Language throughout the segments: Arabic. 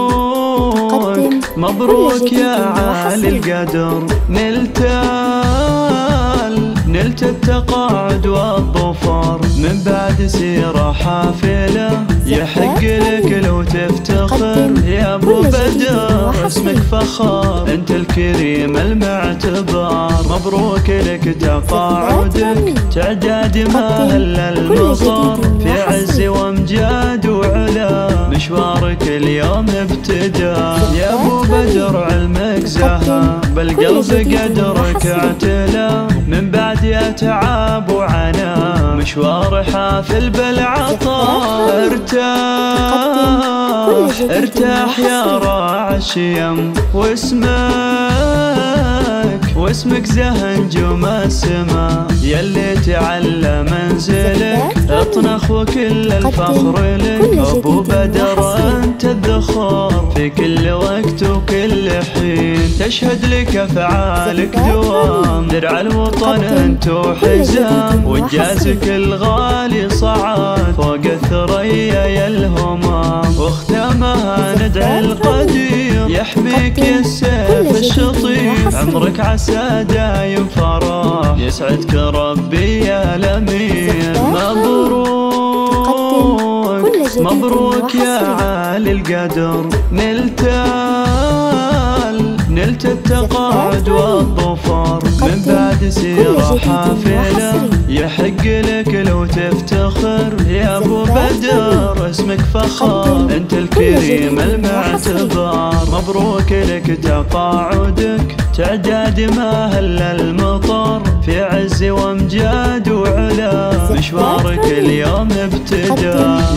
مبروك مبروك يا عالي القدر. نلت نلت التقاعد والظفر من بعد سيرة حافلة يحق لك لو تفتخر يا أبو بدر اسمك فخر أنت الكريم المعتبر مبروك لك تقاعدك تعداد ما هل المطر في عز وامجاد اليوم ابتدى. يا أبو بدر علمك زهى بالقلب قدرك اعتلى. من بعد أتعاب وعنا مشوار حافل بالعطاء. ارتاح. ارتاح يا راعي الشيم واسمك واسمك زهنجم السما يلي تعلى منزلك اطنخ وكل الفخر لك. أبو بدر أنت الذخور في كل وقت وكل حين. تشهد لك أفعالك دوام. درع الوطن أنت وحزام. وانجازك الغالي صعد. فوق الثريا يا الهمام. واختامها ندعي القدير. يحميك يا السيف الشطير. عمرك عسى دايم فرح. يسعدك ربي يا الأمير. مبروك. مبروك يا عالي القدر. نلت نلت التقاعد والظفر. من بعد سيرة حافلة يحق لك لو تفتخر يا أبو بدر. اسمك فخر. أنت الكريم المعتبر مبروك لك تقاعدك. تعداد ما هل المطر في عز وامجاد وعلا. مشوارك اليوم ابتدى.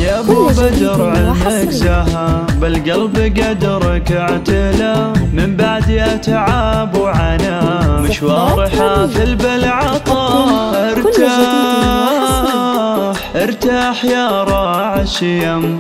يا أبو بدر علمك زهى. بالقلب قدرك اعتلى. من بعد أتعاب وعنا. مشوار حافل بالعطاء ارتاح. ارتاح يا راعي الشيم.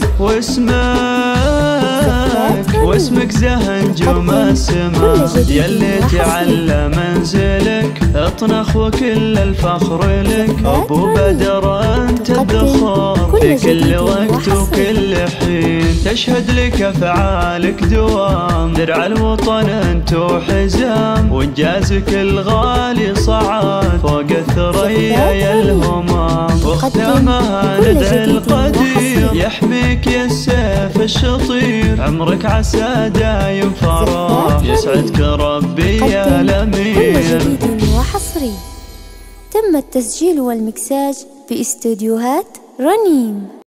واسمك واسمك زهنجم السما يلي تعلى منزلك اطنخ وكل الفخر لك. أبو بدر أنت الذخور في كل وقت وكل حين. تشهد لك أفعالك دوام. درع الوطن أنت وحزام وإنجازك الغالي صعد فوق الثريا يا الهمام. واختامها ندعي الشطير عمرك عسى دايم فرح يسعدك ربي يا الأمير. وحصري. تم التسجيل والمكساج في استديوهات رنيم.